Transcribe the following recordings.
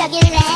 juggling.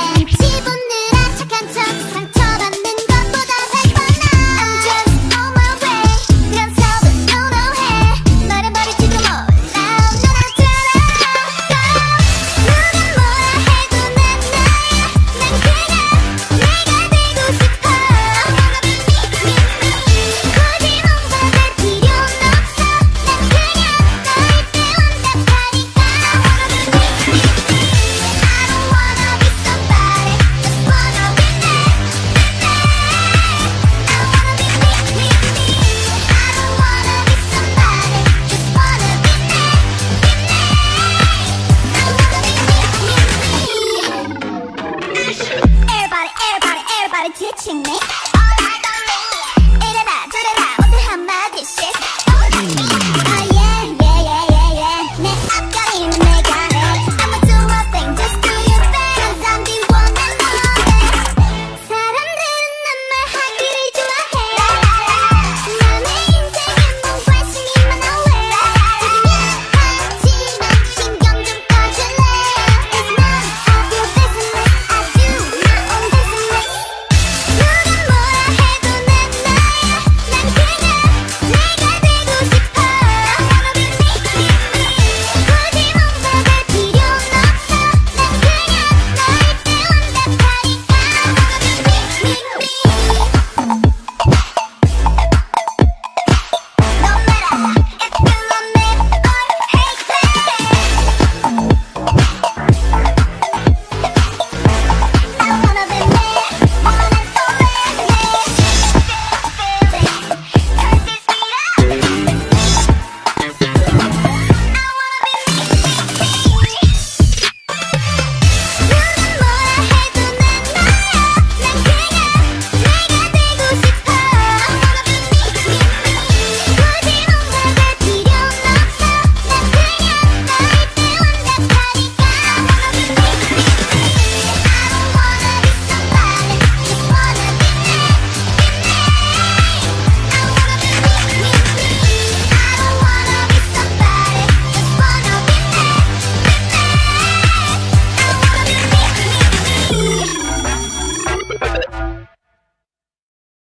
can make